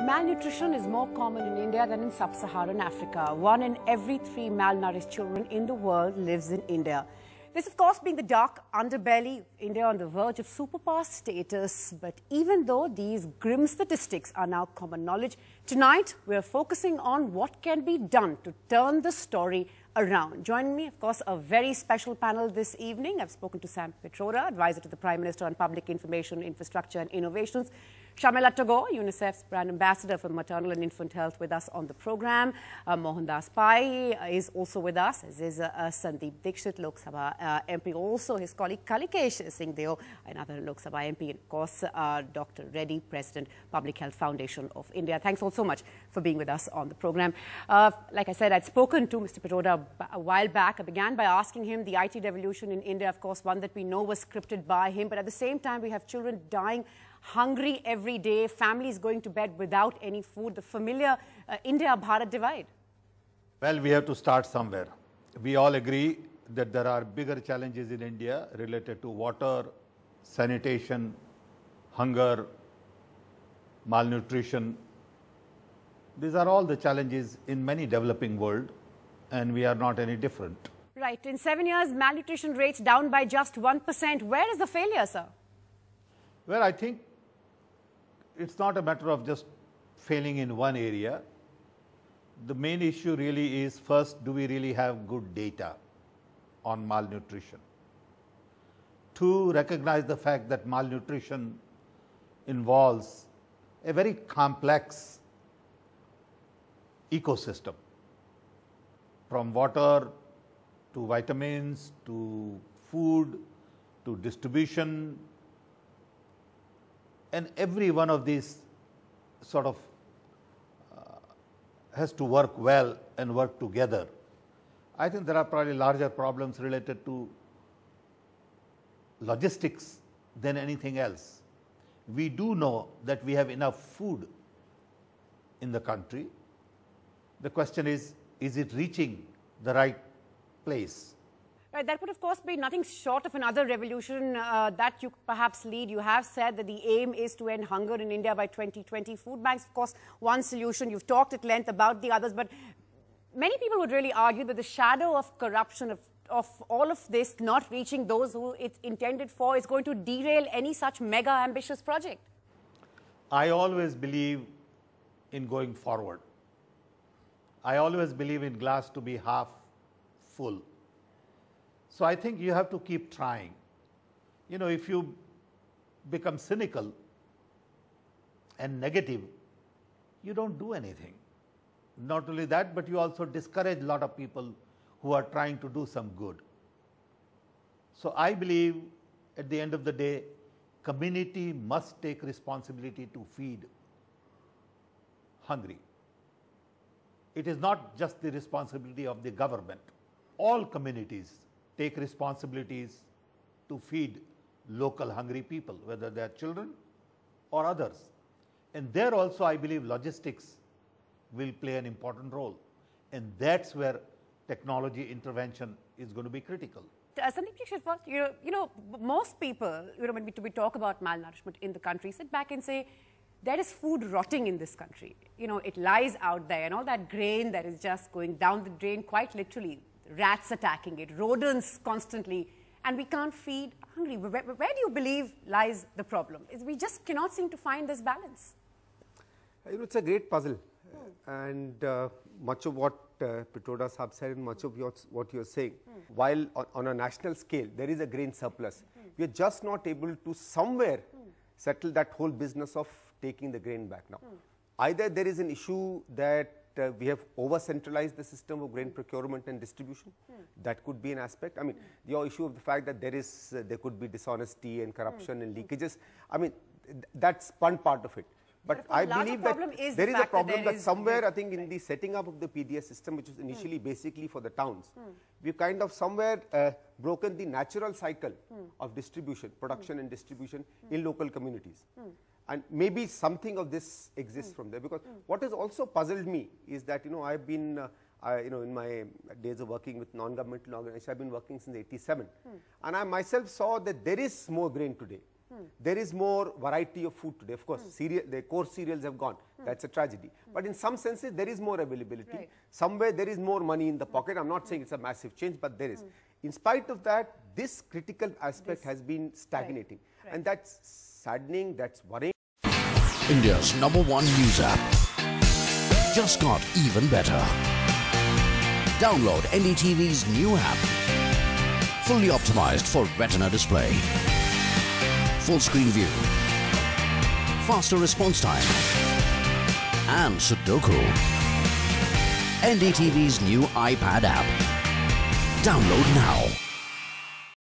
Malnutrition is more common in India than in sub-Saharan Africa. One in every three malnourished children in the world lives in India. This, of course, being the dark underbelly, India on the verge of superpower status. But even though these grim statistics are now common knowledge, tonight we're focusing on what can be done to turn the story around. Joining me, of course, a very special panel this evening. I've spoken to Sam Pitroda, advisor to the Prime Minister on Public Information, Infrastructure and Innovations. Sharmila Tagore, UNICEF's brand ambassador for maternal and infant health, with us on the program. Uh, Mohandas Pai is also with us, as is uh, Sandeep Dixit, Lok Sabha uh, MP. Also, his colleague Kalikesh Singh Deo, another Lok Sabha MP. And of course, uh, Dr. Reddy, President, Public Health Foundation of India. Thanks all so much for being with us on the program. Uh, like I said, I'd spoken to Mr. Pitroda a while back. I began by asking him the IT revolution in India, of course, one that we know was scripted by him. But at the same time, we have children dying hungry every day, families going to bed without any food, the familiar uh, India-Bharat divide? Well, we have to start somewhere. We all agree that there are bigger challenges in India related to water, sanitation, hunger, malnutrition. These are all the challenges in many developing world and we are not any different. Right. In seven years, malnutrition rates down by just 1%. Where is the failure, sir? Well, I think it's not a matter of just failing in one area. The main issue really is first, do we really have good data on malnutrition? Two, recognize the fact that malnutrition involves a very complex ecosystem from water to vitamins to food to distribution and every one of these sort of uh, has to work well and work together. I think there are probably larger problems related to logistics than anything else. We do know that we have enough food in the country. The question is, is it reaching the right place? Right, that would, of course, be nothing short of another revolution uh, that you perhaps lead. You have said that the aim is to end hunger in India by 2020. Food banks, of course, one solution. You've talked at length about the others, but many people would really argue that the shadow of corruption, of, of all of this not reaching those who it's intended for, is going to derail any such mega ambitious project. I always believe in going forward. I always believe in glass to be half full. So I think you have to keep trying. You know, if you become cynical and negative, you don't do anything. Not only that, but you also discourage a lot of people who are trying to do some good. So I believe at the end of the day, community must take responsibility to feed hungry. It is not just the responsibility of the government. All communities take responsibilities to feed local hungry people, whether they are children or others. And there also I believe logistics will play an important role. And that's where technology intervention is going to be critical. Uh, Sandeep first, you know, you know, most people, you know, when we, we talk about malnourishment in the country, sit back and say, there is food rotting in this country. You know, it lies out there and all that grain that is just going down the drain quite literally rats attacking it, rodents constantly, and we can't feed hungry. Where, where do you believe lies the problem? Is we just cannot seem to find this balance. You know, it's a great puzzle. Hmm. And uh, much of what uh, Pitroda have said and much of your, what you're saying, hmm. while on, on, a national scale, there is a grain surplus, hmm. we are just not able to somewhere settle that whole business of taking the grain back now. Either there is an issue that uh, we have over centralized the system of grain procurement and distribution. Hmm. That could be an aspect. I mean, hmm. your issue of the fact that there is uh, there could be dishonesty and corruption hmm. and leakages. I mean, th that's one part of it. But, but I believe that there is a problem that, that somewhere, I think, in right. the setting up of the PDS system, which was initially hmm. basically for the towns, hmm. we've kind of somewhere uh, broken the natural cycle hmm. of distribution, production and distribution in local communities and maybe something of this exists mm. from there because mm. what has also puzzled me is that you know I've been uh, I, you know in my days of working with non-governmental organizations I've been working since 87 mm. and I myself saw that there is more grain today There is more variety of food today. Of course, cereal, the core cereals have gone. That's a tragedy. But in some senses, there is more availability. Right. Somewhere there is more money in the pocket. I'm not saying it's a massive change, but there is. In spite of that, this critical aspect has been stagnating. Right. And that's saddening, that's worrying. India's number one news app. Just got even better. Download NDTV's new app. Fully optimized for retina display. Full screen view. Faster response time. And Sudoku. NDTV's new iPad app. Download now.